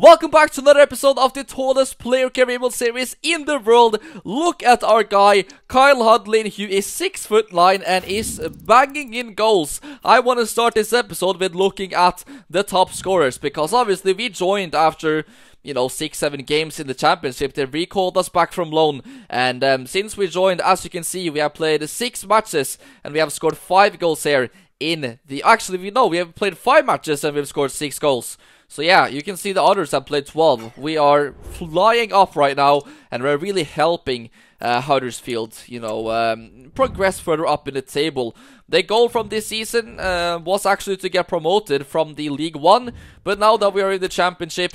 Welcome back to another episode of the tallest player carryable series in the world. Look at our guy, Kyle Hudlin, who is 6 foot 9 and is banging in goals. I want to start this episode with looking at the top scorers because obviously we joined after you know, six, seven games in the championship. They recalled us back from loan, and um, since we joined, as you can see, we have played six matches and we have scored five goals here. In the actually, we know we have played five matches and we've scored six goals. So yeah, you can see the others have played 12. We are flying up right now, and we're really helping uh, Huddersfield, you know, um, progress further up in the table. Their goal from this season uh, was actually to get promoted from the League One, but now that we are in the Championship,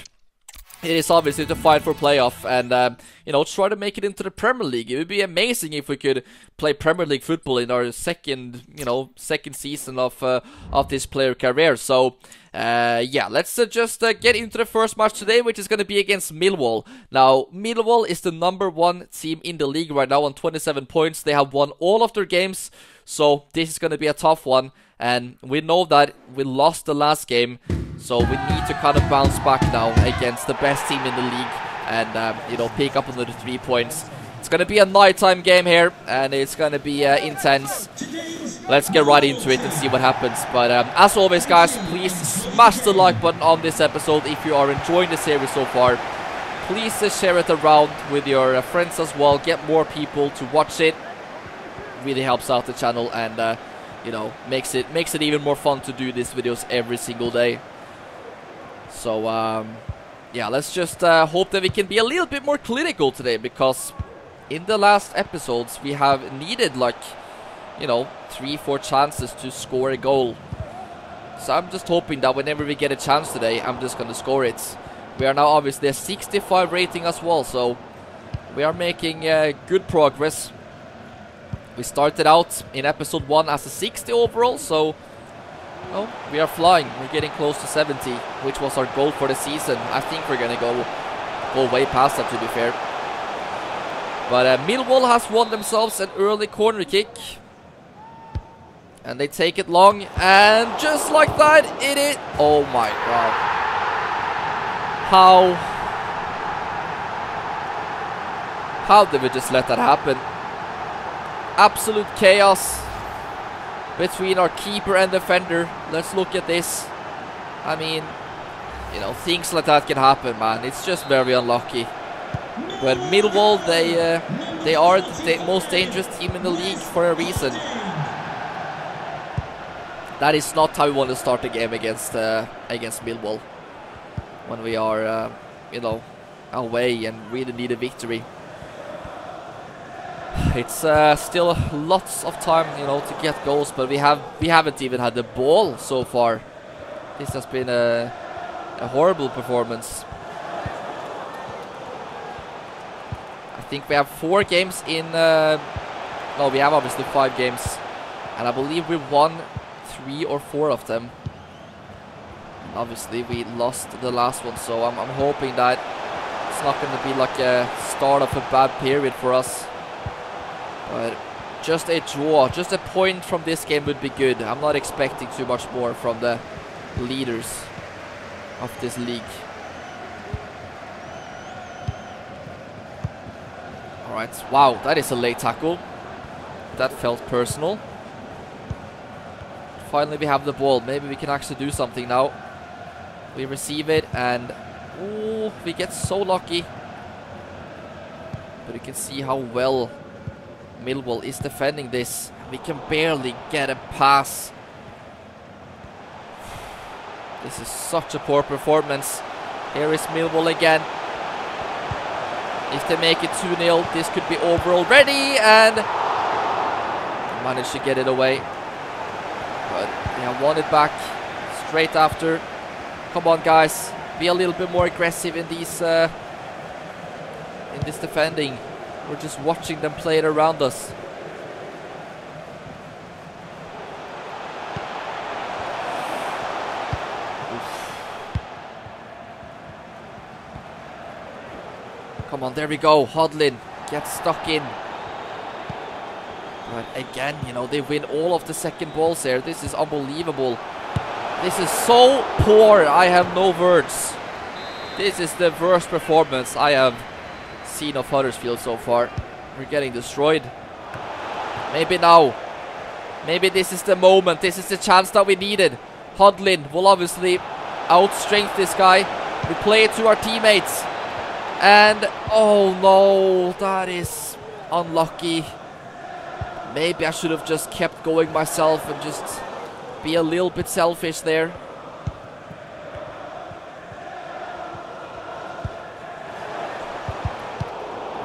it is obviously to fight for playoff and um, you know try to make it into the Premier League. It would be amazing if we could play Premier League football in our second, you know, second season of uh, of this player career. So uh, yeah, let's uh, just uh, get into the first match today, which is going to be against Millwall. Now, Millwall is the number one team in the league right now on 27 points. They have won all of their games, so this is going to be a tough one. And we know that we lost the last game, so we need to kind of bounce back now against the best team in the league and, um, you know, pick up another three points. It's going to be a nighttime game here, and it's going to be uh, intense let's get right into it and see what happens. But um, as always, guys, please smash the like button on this episode if you are enjoying the series so far. Please uh, share it around with your uh, friends as well. Get more people to watch it. Really helps out the channel and uh, you know makes it makes it even more fun to do these videos every single day. So um, yeah, let's just uh, hope that we can be a little bit more clinical today because in the last episodes we have needed like you know, three, four chances to score a goal. So I'm just hoping that whenever we get a chance today, I'm just going to score it. We are now obviously a 65 rating as well, so we are making uh, good progress. We started out in episode 1 as a 60 overall, so oh, we are flying. We're getting close to 70, which was our goal for the season. I think we're going to go go way past that, to be fair. But uh, Millwall has won themselves an early corner kick. And they take it long, and just like that, it is... Oh my god. How... How did we just let that happen? Absolute chaos between our keeper and defender. Let's look at this. I mean, you know, things like that can happen, man. It's just very unlucky. But Millwall, they uh, they are the most dangerous team in the league for a reason. That is not how we want to start the game against uh, against Millwall. When we are, uh, you know, away and really need a victory. It's uh, still lots of time, you know, to get goals, but we have we haven't even had the ball so far. This has been a, a horrible performance. I think we have four games in. Uh, no, we have obviously five games, and I believe we won three or four of them. Obviously, we lost the last one, so I'm, I'm hoping that it's not going to be like a start of a bad period for us. But just a draw, just a point from this game would be good. I'm not expecting too much more from the leaders of this league. Alright, wow, that is a late tackle. That felt personal. Finally, we have the ball. Maybe we can actually do something now. We receive it, and ooh, we get so lucky. But you can see how well Millwall is defending this. We can barely get a pass. This is such a poor performance. Here is Millwall again. If they make it 2-0, this could be over already, and manage to get it away. But yeah, won it back straight after. Come on, guys. Be a little bit more aggressive in these uh, in this defending. We're just watching them play it around us. Come on, there we go. Hudlin gets stuck in. But again, you know, they win all of the second balls there. This is unbelievable. This is so poor. I have no words. This is the worst performance I have seen of Huddersfield so far. We're getting destroyed. Maybe now. Maybe this is the moment. This is the chance that we needed. Hudlin will obviously outstrength this guy. We play it to our teammates. And, oh no, that is unlucky. Maybe I should have just kept going myself and just be a little bit selfish there.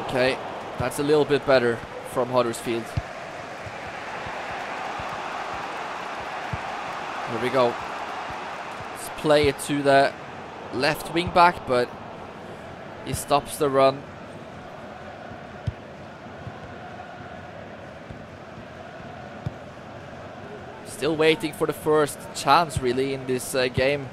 Okay, that's a little bit better from Huddersfield. Here we go. Let's play it to the left wing back, but he stops the run. Still waiting for the first chance, really, in this uh, game.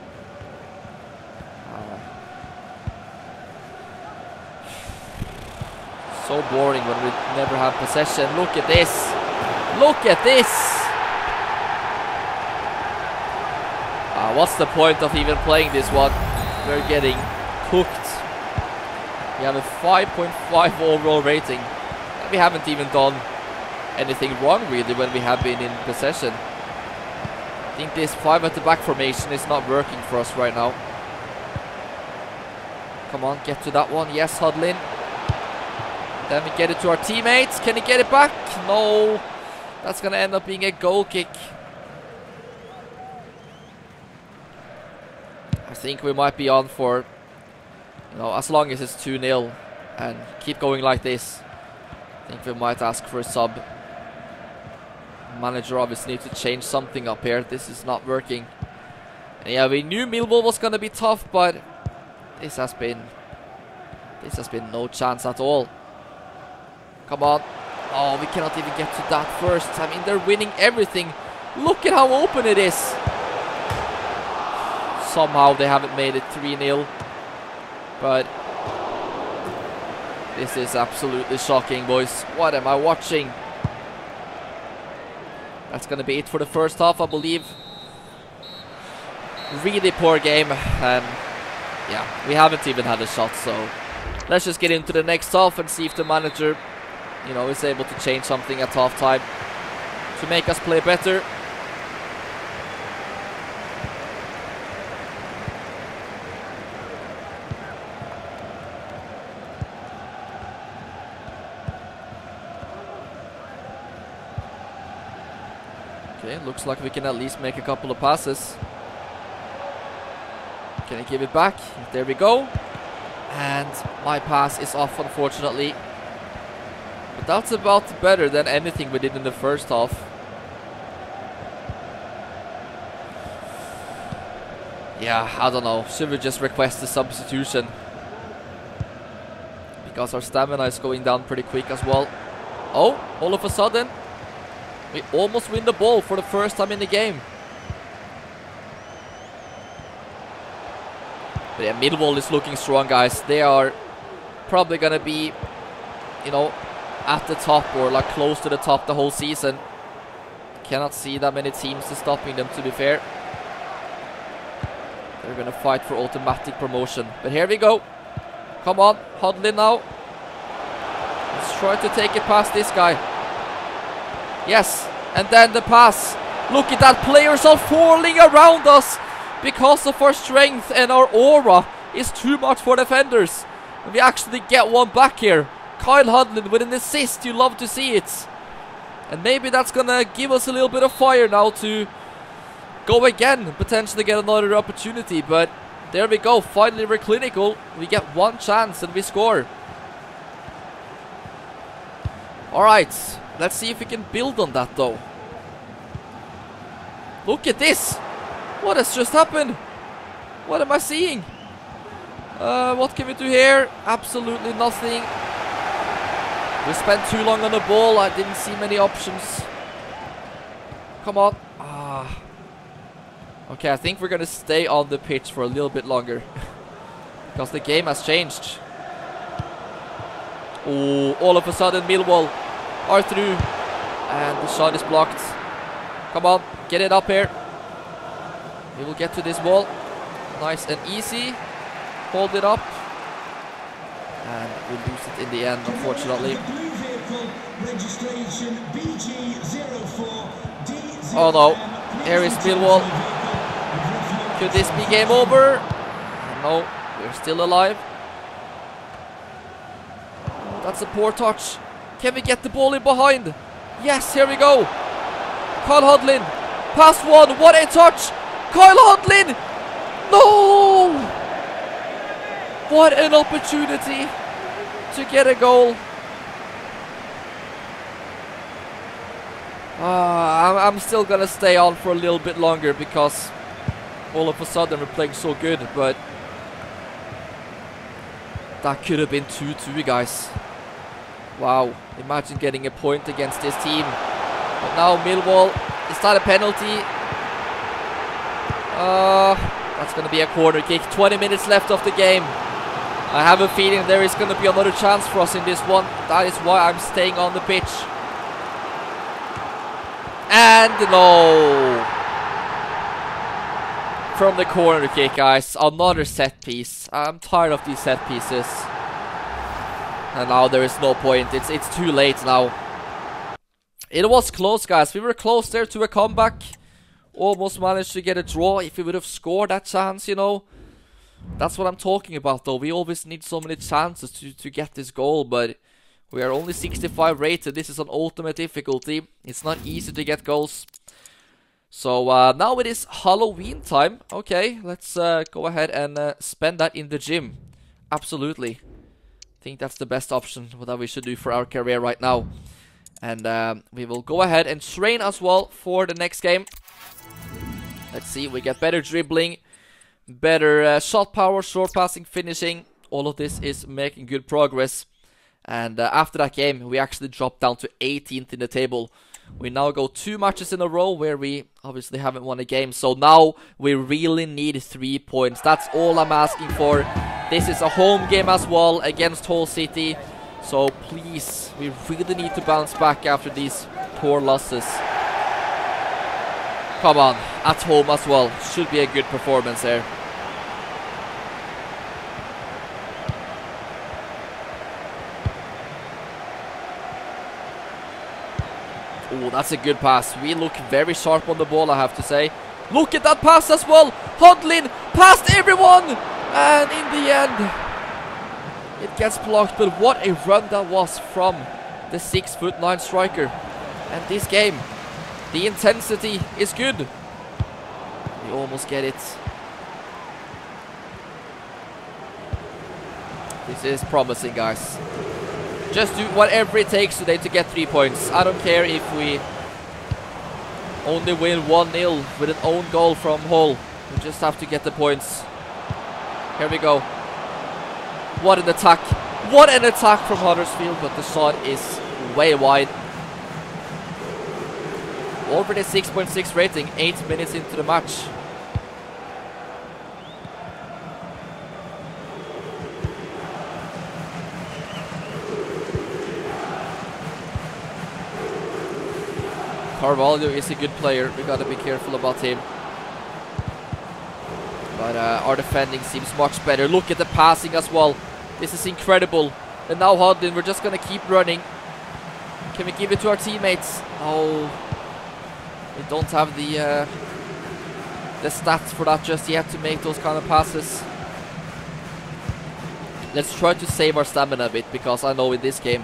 So boring when we never have possession. Look at this. Look at this. Uh, what's the point of even playing this one? We're getting cooked. We have a 5.5 overall rating. And we haven't even done anything wrong really when we have been in possession. I think this 5 at the back formation is not working for us right now. Come on, get to that one. Yes, Hudlin. Then we get it to our teammates. Can he get it back? No. That's going to end up being a goal kick. I think we might be on for, you know, as long as it's 2-0 and keep going like this. I think we might ask for a sub. Manager obviously needs to change something up here. This is not working. And yeah, we knew Millwall was going to be tough, but this has been this has been no chance at all. Come on. Oh, we cannot even get to that first. I mean, they're winning everything. Look at how open it is. Somehow they haven't made it 3-0. But this is absolutely shocking, boys. What am I watching? That's going to be it for the first half, I believe. Really poor game. And yeah, we haven't even had a shot, so let's just get into the next half and see if the manager you know, is able to change something at half time to make us play better. Okay, like we can at least make a couple of passes. Can I give it back? There we go. And my pass is off, unfortunately. But that's about better than anything we did in the first half. Yeah, I don't know. Should we just request a substitution? Because our stamina is going down pretty quick as well. Oh, all of a sudden, we almost win the ball for the first time in the game. But yeah, Millwall is looking strong, guys. They are probably going to be, you know, at the top or like close to the top the whole season. Cannot see that many teams stopping them to be fair. They're gonna fight for automatic promotion. But here we go. Come on, Hudlin now. Let's try to take it past this guy. Yes, and then the pass. Look at that, players are falling around us because of our strength and our aura is too much for defenders. And we actually get one back here. Kyle Hudlin with an assist. You love to see it. And maybe that's going to give us a little bit of fire now to go again. Potentially get another opportunity. But there we go. Finally we're clinical. We get one chance and we score. Alright. Let's see if we can build on that though. Look at this. What has just happened? What am I seeing? Uh, what can we do here? Absolutely nothing. We spent too long on the ball. I didn't see many options. Come on. Ah. Okay, I think we're going to stay on the pitch for a little bit longer. because the game has changed. Oh, all of a sudden Millwall are through. And the shot is blocked. Come on, get it up here. We will get to this wall. Nice and easy. hold it up. And we lose it in the end, unfortunately. Oh no, here is Millwall. Could this be game over? No, we're still alive. That's a poor touch. Can we get the ball in behind? Yes, here we go. Kyle Hudlin. Pass one. What a touch. Kyle Hudlin. No. What an opportunity to get a goal. Uh, I'm, still gonna stay on for a little bit longer because all of a sudden we're playing so good, but that could have been 2-2, guys. Wow, imagine getting a point against this team. But now Millwall, is that a penalty? Uh, that's going to be a corner kick. 20 minutes left of the game. I have a feeling there is going to be another chance for us in this one. That is why I'm staying on the pitch. And no. From the corner kick, guys. Another set piece. I'm tired of these set pieces. And now there is no point. It's it's too late now. It was close, guys. We were close there to a comeback. Almost managed to get a draw. If we would have scored that chance, you know. That's what I'm talking about, though. We always need so many chances to, to get this goal, but we are only 65 rated. This is an ultimate difficulty. It's not easy to get goals. So uh, now it is Halloween time. Okay, let's uh, go ahead and uh, spend that in the gym. Absolutely think that's the best option that we should do for our career right now. And um, we will go ahead and train as well for the next game. Let's see, we get better dribbling, better uh, shot power, short passing, finishing. All of this is making good progress. And uh, after that game, we actually dropped down to 18th in the table. We now go two matches in a row where we obviously haven't won a game. So now we really need three points. That's all I'm asking for. This is a home game as well against Hull City. So please, we really need to bounce back after these poor losses. Come on, at home as well. Should be a good performance there. Oh, that's a good pass. We look very sharp on the ball, I have to say. Look at that pass as well. Hudlin past everyone. And in the end, it gets blocked. But what a run that was from the six foot nine striker. And this game, the intensity is good. We almost get it. This is promising, guys. Just do whatever it takes today to get three points. I don't care if we only win 1-0 with an own goal from Hull. We just have to get the points. Here we go. What an attack. What an attack from Huddersfield, but the shot is way wide. Already 6.6 rating, 8 minutes into the match. Carvalho is a good player, we gotta be careful about him. But uh, our defending seems much better. Look at the passing as well. This is incredible. And now Hudlin, we're just going to keep running. Can we give it to our teammates? Oh, we don't have the uh, the stats for that just yet to make those kind of passes. Let's try to save our stamina a bit because I know in this game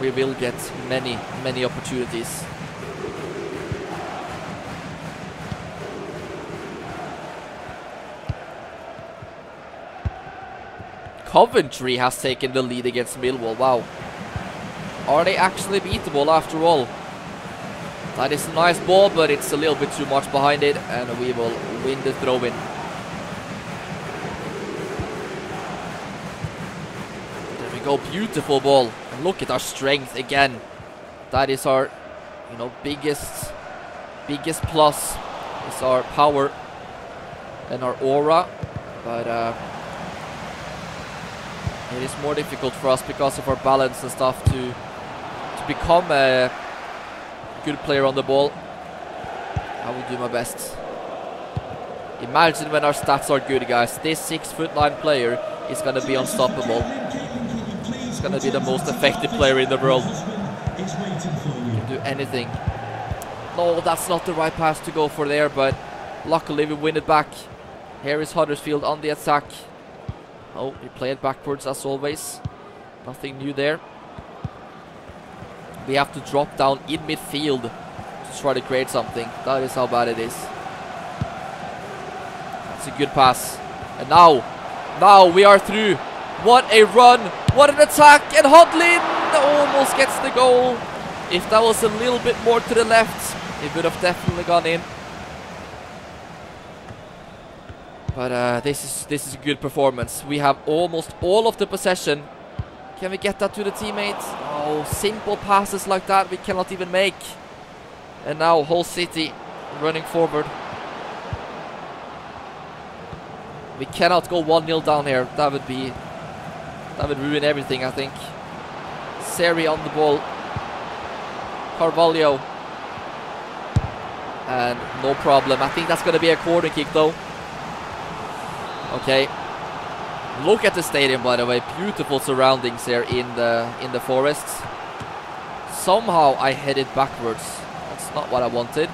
we will get many, many opportunities. Coventry has taken the lead against Millwall. Wow. Are they actually beatable after all? That is a nice ball, but it's a little bit too much behind it, and we will win the throw-in. There we go, beautiful ball. And look at our strength again. That is our, you know, biggest, biggest plus is our power and our aura. But uh, it is more difficult for us because of our balance and stuff to to become a good player on the ball. I will do my best. Imagine when our stats are good, guys. This six foot nine player is going to be unstoppable. He's going to be the most effective player in the world. Can do anything. No, that's not the right pass to go for there, but luckily we win it back. Here is Huddersfield on the attack. Oh, we played backwards as always. Nothing new there. We have to drop down in midfield to try to create something. That is how bad it is. It's a good pass. And now, now we are through. What a run. What an attack. And Hudlin almost gets the goal. If that was a little bit more to the left, it would have definitely gone in. But uh, this is this is a good performance. We have almost all of the possession. Can we get that to the teammates? Oh, simple passes like that we cannot even make. And now Hull City running forward. We cannot go 1-0 down here. That would be that would ruin everything, I think. Seri on the ball. Carvalho. And no problem. I think that's going to be a corner kick though. Okay. Look at the stadium by the way. Beautiful surroundings here in the in the forests. Somehow I headed backwards. That's not what I wanted.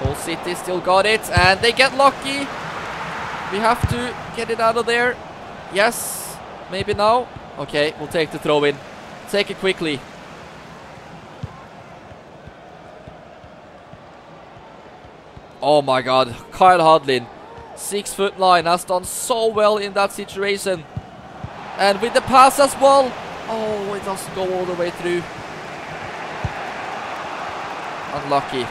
Hull City still got it and they get lucky. We have to get it out of there. Yes. Maybe now. Okay, we'll take the throw in. Take it quickly. Oh my god, Kyle Hudlin, six foot line has done so well in that situation. And with the pass as well. Oh, it doesn't go all the way through. Unlucky.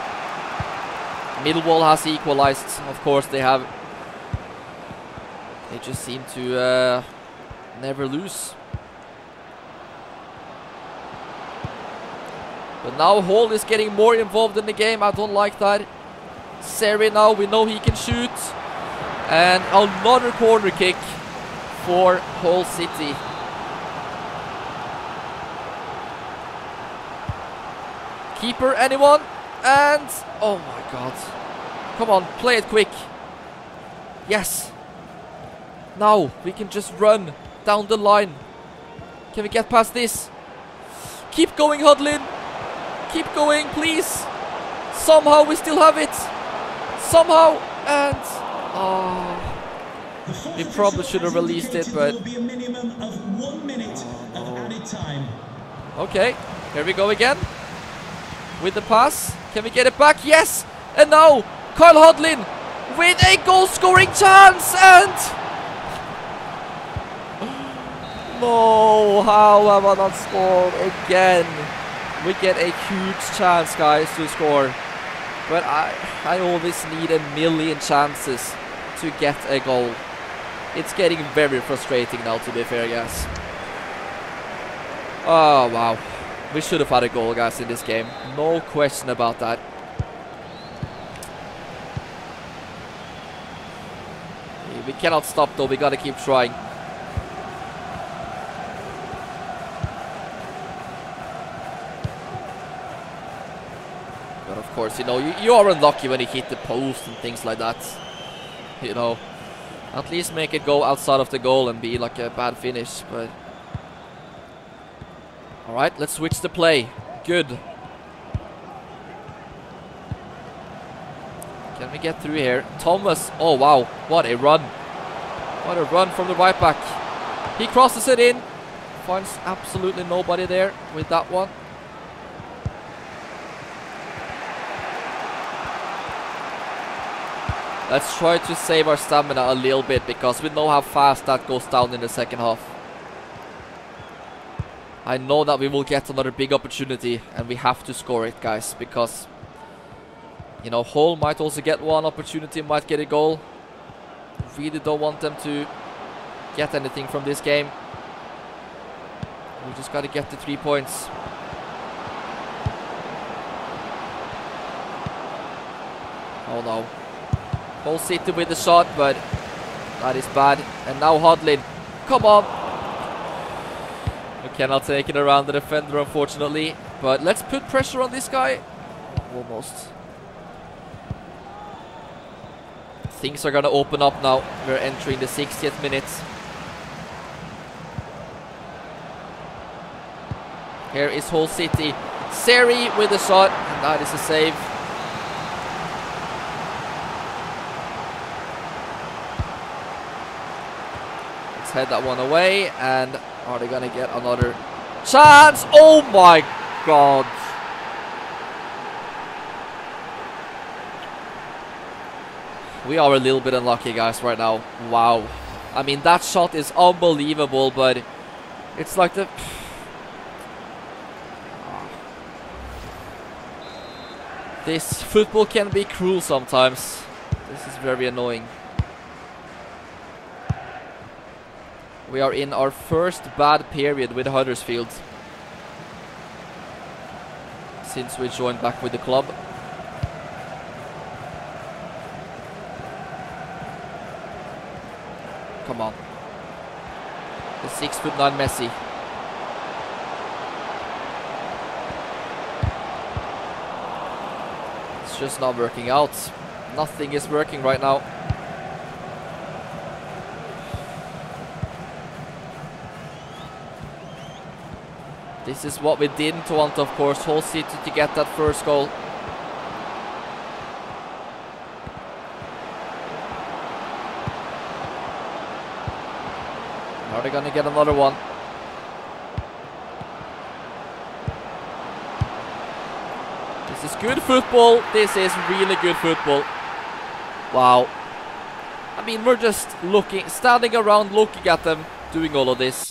Millwall has equalized. Of course, they have. They just seem to uh, never lose. But now Hull is getting more involved in the game. I don't like that. Seri now, we know he can shoot. And another corner kick for Hull City. Keeper, anyone? And, oh my god. Come on, play it quick. Yes. Now, we can just run down the line. Can we get past this? Keep going, Hudlin. Keep going, please. Somehow we still have it somehow, and oh, we probably should have released it, but oh, okay, here we go again with the pass. Can we get it back? Yes, and now Kyle Hudlin with a goal-scoring chance, and no, how have I not scored again? We get a huge chance, guys, to score. But I, I always need a million chances to get a goal. It's getting very frustrating now, to be fair, guys. Oh, wow. We should have had a goal, guys, in this game. No question about that. We cannot stop, though. We gotta keep trying. Course, you know, you, you are unlucky when you hit the post and things like that. You know, at least make it go outside of the goal and be like a bad finish, but... Alright, let's switch the play. Good. Can we get through here? Thomas, oh wow, what a run. What a run from the right back. He crosses it in. Finds absolutely nobody there with that one. Let's try to save our stamina a little bit because we know how fast that goes down in the second half. I know that we will get another big opportunity and we have to score it guys because you know Hull might also get one opportunity, might get a goal. Really don't want them to get anything from this game. We just got to get the three points. Oh no. Hull City with the shot, but that is bad. And now Hudlin. Come on. We cannot take it around the defender, unfortunately. But let's put pressure on this guy. Almost. Things are gonna open up now. We're entering the 60th minute. Here is Hull City. Seri with a shot, and that is a save. Let's head that one away, and are they gonna get another chance? Oh my god! We are a little bit unlucky, guys, right now. Wow. I mean, that shot is unbelievable, but it's like the... This football can be cruel sometimes. This is very annoying. We are in our first bad period with Huddersfield. Since we joined back with the club. Come on. The six foot nine Messi. It's just not working out. Nothing is working right now. This is what we didn't want, of course, Hull City to get that first goal. Are they gonna get another one? This is good football. This is really good football. Wow. I mean, we're just looking, standing around looking at them doing all of this.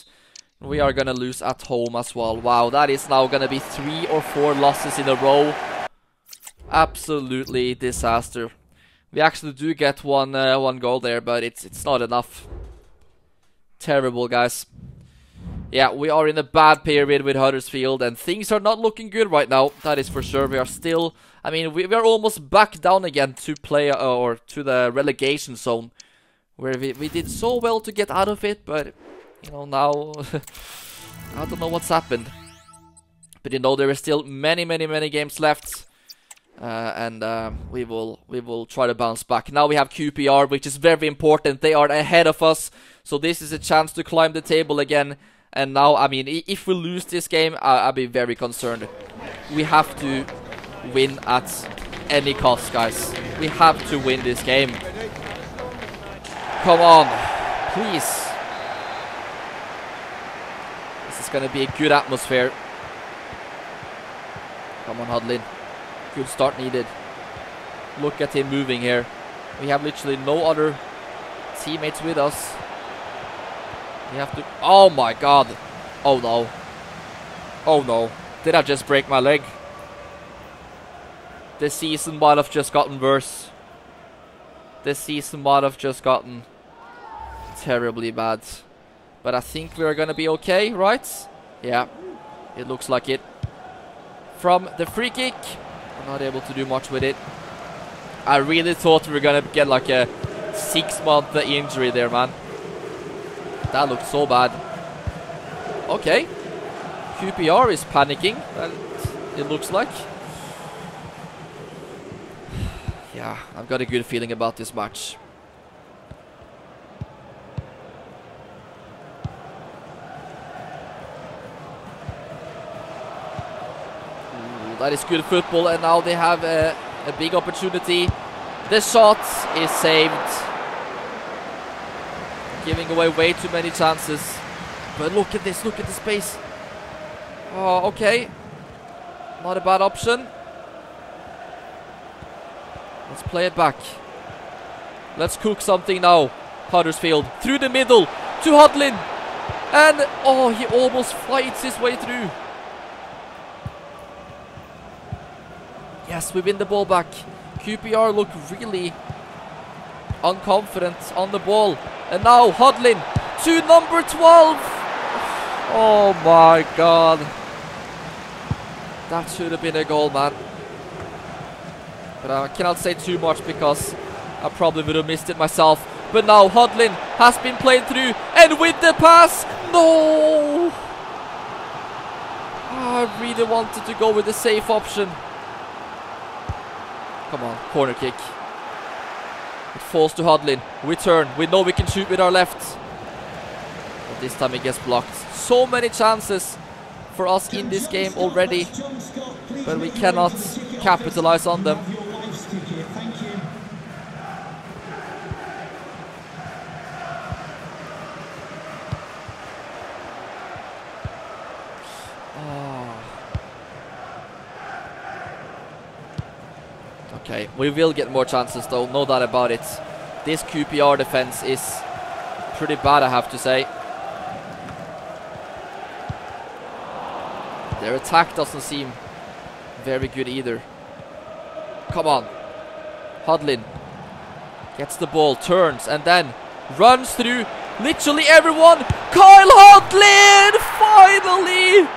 We are gonna lose at home as well. Wow, that is now gonna be three or four losses in a row. Absolutely disaster. We actually do get one uh, one goal there, but it's it's not enough. Terrible, guys. Yeah, we are in a bad period with Huddersfield, and things are not looking good right now. That is for sure. We are still, I mean, we, we are almost back down again to play uh, or to the relegation zone, where we we did so well to get out of it, but you know now I don't know what's happened. But you know there are still many, many, many games left. Uh, and uh, we will we will try to bounce back. Now we have QPR, which is very important. They are ahead of us, so this is a chance to climb the table again. And now, I mean, if we lose this game, I will be very concerned. We have to win at any cost, guys. We have to win this game. Come on, please. This is gonna be a good atmosphere. Come on, Hudlin. Good start needed. Look at him moving here. We have literally no other teammates with us. We have to... Oh my god. Oh no. Oh no. Did I just break my leg? This season might have just gotten worse. This season might have just gotten terribly bad. But I think we're gonna be okay, right? Yeah. It looks like it. From the free kick. I'm not able to do much with it. I really thought we were gonna get like a six month injury there, man. That looked so bad. Okay. QPR is panicking, it looks like. Yeah, I've got a good feeling about this match. That is good football, and now they have a, a big opportunity. The shot is saved. Giving away way too many chances. But look at this, look at the space. Oh, okay. Not a bad option. Let's play it back. Let's cook something now. Huddersfield through the middle to Hudlin. And, oh, he almost fights his way through. Yes, we win the ball back. QPR look really unconfident on the ball. And now Hudlin to number 12. Oh my god. That should have been a goal, man. But I cannot say too much because I probably would have missed it myself. But now Hudlin has been played through and with the pass. No! I really wanted to go with the safe option. Come on, corner kick. It Falls to Hudlin. We turn. We know we can shoot with our left. But this time it gets blocked. So many chances for us in this game already. But we cannot capitalize on them. Okay, we will get more chances though, no doubt about it. This QPR defense is pretty bad, I have to say. Their attack doesn't seem very good either. Come on. Hudlin gets the ball, turns, and then runs through literally everyone. Kyle Hudlin! Finally!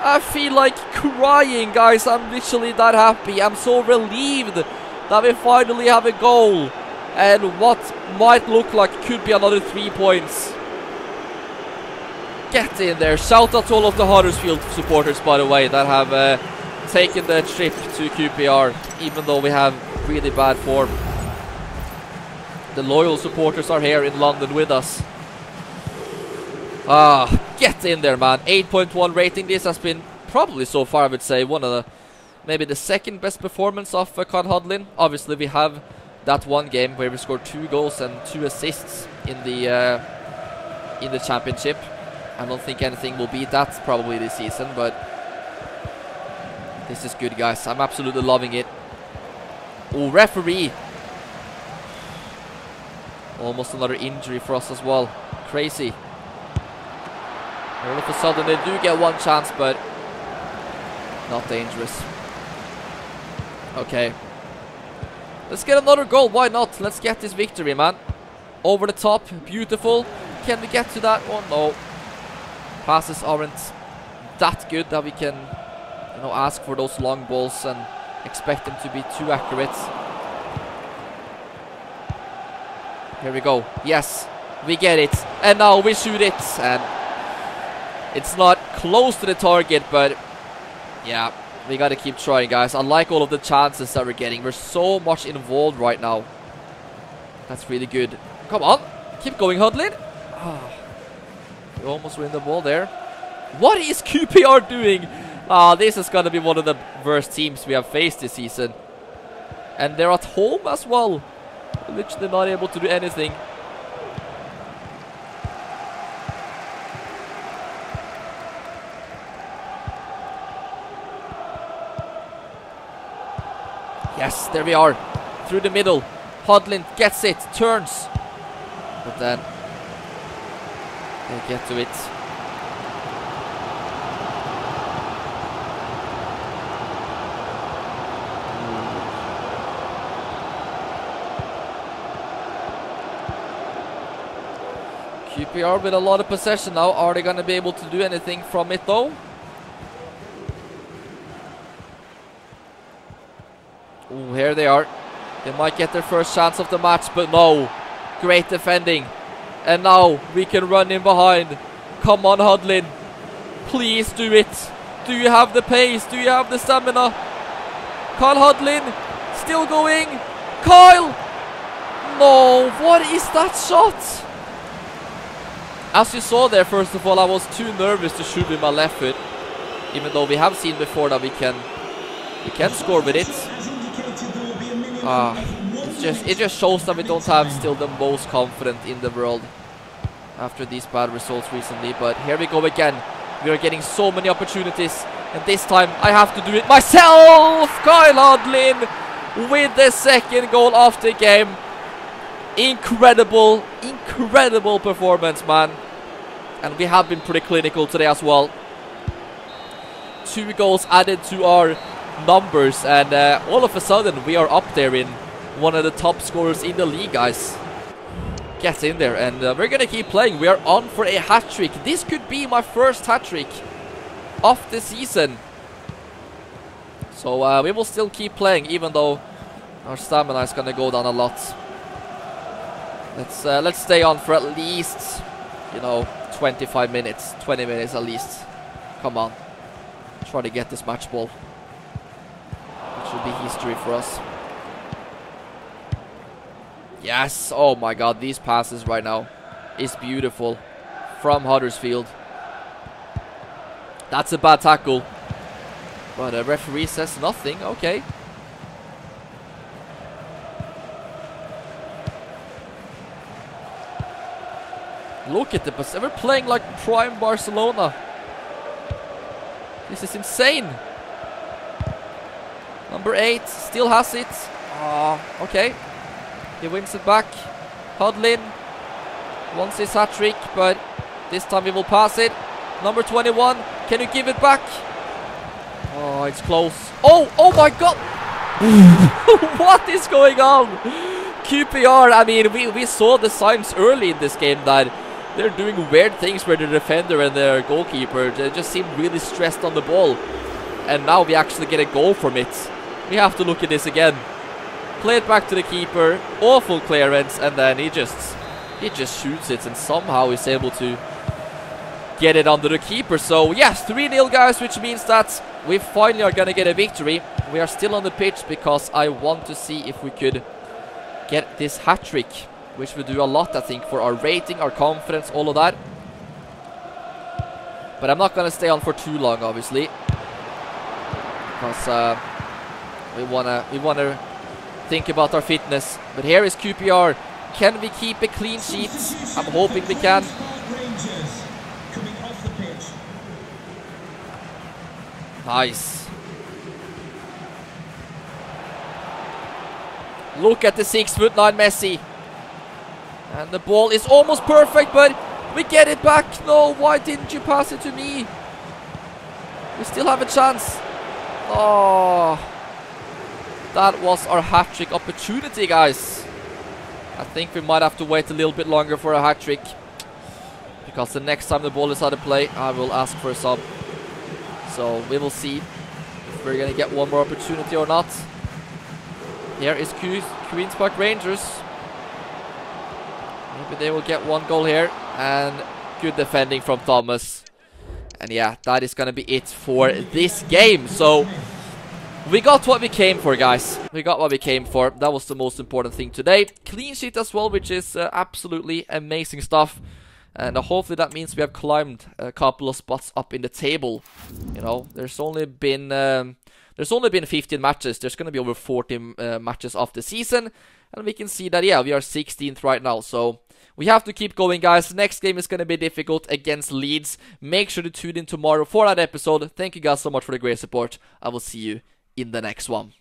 I feel like crying, guys. I'm literally that happy. I'm so relieved that we finally have a goal. And what might look like could be another three points. Get in there. Shout out to all of the Huddersfield supporters, by the way, that have uh, taken the trip to QPR, even though we have really bad form. The loyal supporters are here in London with us. Ah, get in there, man. 8.1 rating. This has been probably so far, I would say, one of the maybe the second best performance of uh, Con Hudlin. Obviously, we have that one game where we scored two goals and two assists in the uh, in the championship. I don't think anything will beat that probably this season, but this is good, guys. I'm absolutely loving it. Oh, referee! Almost another injury for us as well. Crazy. All of a sudden they do get one chance, but not dangerous. Okay. Let's get another goal. Why not? Let's get this victory, man. Over the top. Beautiful. Can we get to that one? No. Passes aren't that good that we can, you know, ask for those long balls and expect them to be too accurate. Here we go. Yes. We get it. And now we shoot it. And it's not close to the target, but yeah, we got to keep trying, guys. I like all of the chances that we're getting. We're so much involved right now. That's really good. Come on. Keep going, Hudlin. Oh, we almost win the ball there. What is QPR doing? Ah, this is going to be one of the worst teams we have faced this season. And they're at home as well. Literally not able to do anything. Yes, there we are. Through the middle. Hudlin gets it, turns. But then they get to it. QPR with a lot of possession now. Are they going to be able to do anything from it though? Ooh, here they are. They might get their first chance of the match, but no. Great defending. And now we can run in behind. Come on, Hudlin. Please do it. Do you have the pace? Do you have the stamina? Kyle Hudlin. Still going. Kyle! No, what is that shot? As you saw there, first of all, I was too nervous to shoot with my left foot. Even though we have seen before that we can we can score with it. Ah, it's just it just shows that we don't have still the most confident in the world after these bad results recently. But here we go again. We are getting so many opportunities, and this time I have to do it myself. Kyle Hudlin with the second goal of the game. Incredible, incredible performance, man. And we have been pretty clinical today as well. Two goals added to our numbers and uh, all of a sudden we are up there in one of the top scorers in the league guys. Get in there and uh, we're gonna keep playing. We are on for a hat trick this could be my first hat trick of the season. So uh, we will still keep playing even though our stamina is gonna go down a lot. Let's uh, let's stay on for at least you know 25 minutes 20 minutes at least. Come on. Try to get this match ball should be history for us. Yes. Oh my god, these passes right now is beautiful from Huddersfield. That's a bad tackle. But a referee says nothing. Okay. Look at the. We're playing like prime Barcelona. This is insane. Number 8 still has it. Ah, okay. He wins it back. Hudlin wants his hat trick, but this time he will pass it. Number 21, can you give it back? Oh, it's close. Oh, oh my god! what is going on? QPR, I mean, we, we saw the signs early in this game that they're doing weird things where the defender and the goalkeeper they just seem really stressed on the ball. And now we actually get a goal from it. We have to look at this again. Play it back to the keeper. Awful clearance. And then he just he just shoots it and somehow is able to get it under the keeper. So yes, 3-0 guys, which means that we finally are going to get a victory. We are still on the pitch because I want to see if we could get this hat-trick which would do a lot, I think, for our rating, our confidence, all of that. But I'm not going to stay on for too long, obviously. Because uh, we want to we wanna think about our fitness. But here is QPR. Can we keep a clean sheet? I'm hoping we can. Nice. Look at the six foot nine Messi. And the ball is almost perfect, but we get it back. No, why didn't you pass it to me? We still have a chance. Oh, that was our hat-trick opportunity, guys. I think we might have to wait a little bit longer for a hat-trick. Because the next time the ball is out of play, I will ask for a sub. So we will see if we're going to get one more opportunity or not. Here is Queen's Park Rangers. Maybe they will get one goal here. And good defending from Thomas. And yeah, that is going to be it for this game. So, we got what we came for, guys. We got what we came for. That was the most important thing today. Clean sheet as well, which is uh, absolutely amazing stuff. And uh, hopefully that means we have climbed a couple of spots up in the table. You know, there's only been... Um, there's only been 15 matches. There's going to be over 40 uh, matches of the season. And we can see that, yeah, we are 16th right now. So we have to keep going, guys. Next game is going to be difficult against Leeds. Make sure to tune in tomorrow for that episode. Thank you guys so much for the great support. I will see you in the next one.